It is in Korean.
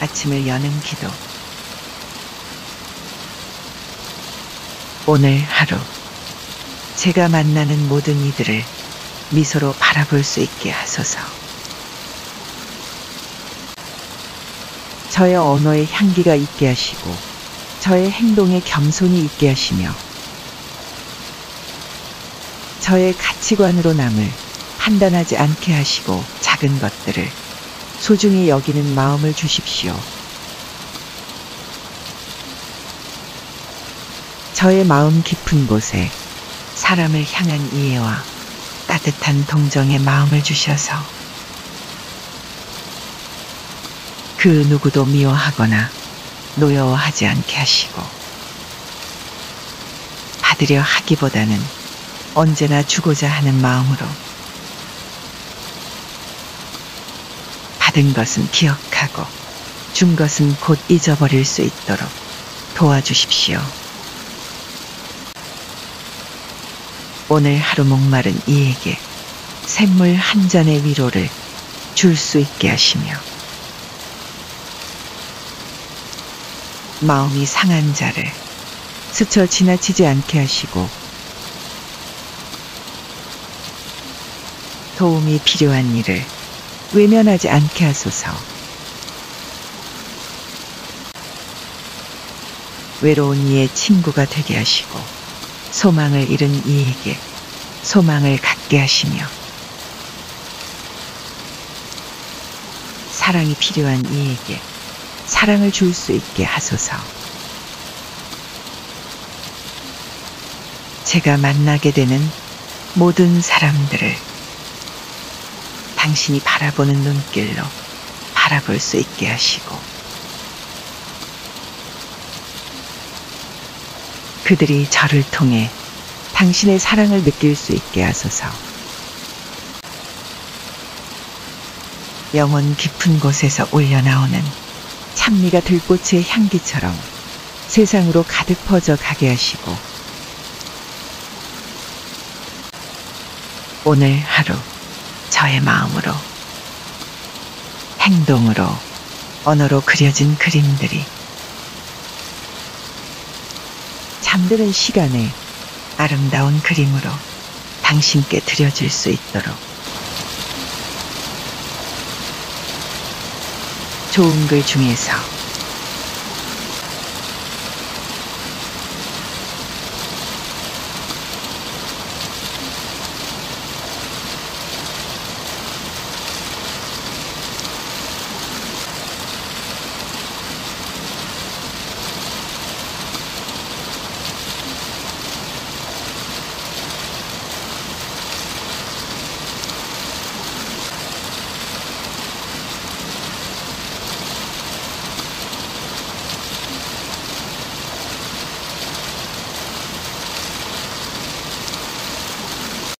아침을 여는 기도. 오늘 하루 제가 만나는 모든 이들을 미소로 바라볼 수 있게 하소서. 저의 언어에 향기가 있게 하시고 저의 행동에 겸손이 있게 하시며 저의 가치관으로 남을 판단하지 않게 하시고 작은 것들을 소중히 여기는 마음을 주십시오. 저의 마음 깊은 곳에 사람을 향한 이해와 따뜻한 동정의 마음을 주셔서 그 누구도 미워하거나 노여워하지 않게 하시고 받으려 하기보다는 언제나 주고자 하는 마음으로 받은 것은 기억하고 준 것은 곧 잊어버릴 수 있도록 도와주십시오. 오늘 하루 목마른 이에게 샘물 한 잔의 위로를 줄 수 있게 하시며 마음이 상한 자를 스쳐 지나치지 않게 하시고 도움이 필요한 일을 외면하지 않게 하소서. 외로운 이의 친구가 되게 하시고 소망을 잃은 이에게 소망을 갖게 하시며 사랑이 필요한 이에게 사랑을 줄 수 있게 하소서. 제가 만나게 되는 모든 사람들을 당신이 바라보는 눈길로 바라볼 수 있게 하시고 그들이 저를 통해 당신의 사랑을 느낄 수 있게 하소서. 영혼 깊은 곳에서 올려나오는 찬미가 들꽃의 향기처럼 세상으로 가득 퍼져 가게 하시고 오늘 하루 저의 마음으로 행동으로 언어로 그려진 그림들이 잠드는 시간에 아름다운 그림으로 당신께 드려질 수 있도록 좋은 글 중에서